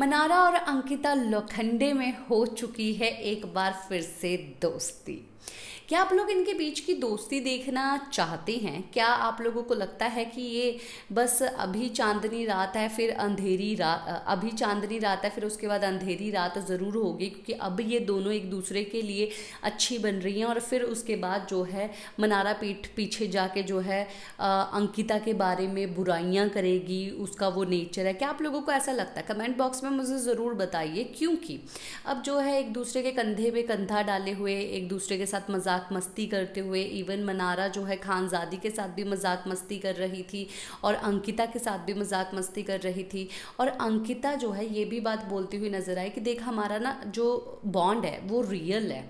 मनारा और अंकिता लोखंडे में हो चुकी है एक बार फिर से दोस्ती। क्या आप लोग इनके बीच की दोस्ती देखना चाहते हैं? क्या आप लोगों को लगता है कि ये बस अभी चांदनी रात है, फिर अंधेरी रात अभी चांदनी रात है, फिर उसके बाद अंधेरी रात ज़रूर होगी, क्योंकि अब ये दोनों एक दूसरे के लिए अच्छी बन रही हैं और फिर उसके बाद जो है मनारा पीठ पीछे जाके जो है अंकिता के बारे में बुराइयाँ करेगी, उसका वो नेचर है। क्या आप लोगों को ऐसा लगता है? कमेंट बॉक्स में मुझे ज़रूर बताइए, क्योंकि अब जो है एक दूसरे के कंधे पे कंधा डाले हुए, एक दूसरे के साथ मज़ाक मस्ती करते हुए इवन मनारा जो है खानजादी के साथ भी मज़ाक मस्ती कर रही थी और अंकिता के साथ भी मज़ाक मस्ती कर रही थी। और अंकिता जो है ये भी बात बोलती हुई नज़र आई कि देख हमारा ना जो बॉन्ड है, वो रियल है।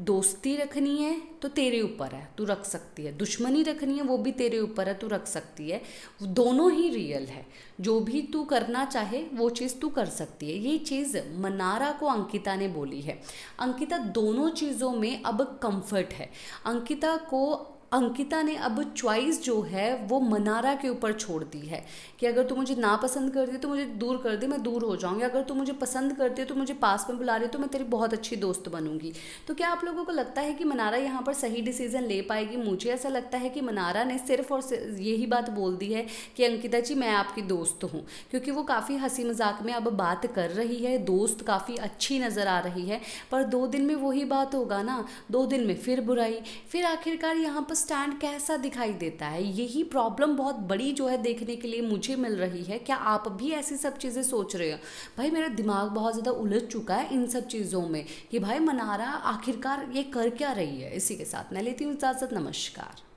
दोस्ती रखनी है तो तेरे ऊपर है, तू रख सकती है। दुश्मनी रखनी है, वो भी तेरे ऊपर है, तू रख सकती है। दोनों ही रियल है। जो भी तू करना चाहे, वो चीज़ तू कर सकती है। ये चीज़ मनारा को अंकिता ने बोली है। अंकिता, दोनों चीज़ों में अब कंफर्ट है। अंकिता को अंकिता ने अब चॉइस जो है, वो मनारा के ऊपर छोड़ दी है कि अगर तू मुझे ना पसंद कर दे तो मुझे दूर कर दे, मैं दूर हो जाऊँगी। अगर तू मुझे पसंद करती तो मुझे पास में बुला रही तो मैं तेरी बहुत अच्छी दोस्त बनूँगी। तो क्या आप लोगों को लगता है कि मनारा यहाँ पर सही डिसीज़न ले पाएगी? मुझे ऐसा लगता है कि मनारा ने सिर्फ़ और यही बात बोल दी है कि, अंकिता जी, मैं आपकी दोस्त हूँ। क्योंकि वो काफ़ी हँसी मज़ाक में अब बात कर रही है, दोस्त काफ़ी अच्छी नज़र आ रही है। पर दो दिन में वही बात होगा ना, दो दिन में फिर बुराई, फिर आखिरकार यहाँ पर स्टैंड कैसा दिखाई देता है? यही प्रॉब्लम बहुत बड़ी जो है देखने के लिए मुझे मिल रही है। क्या आप भी ऐसी सब चीज़ें सोच रहे हो? भाई, मेरा दिमाग बहुत ज़्यादा उलझ चुका है इन सब चीज़ों में कि भाई, मनारा आखिरकार ये कर क्या रही है? इसी के साथ मैं लेती हूँ इजाज़त। नमस्कार।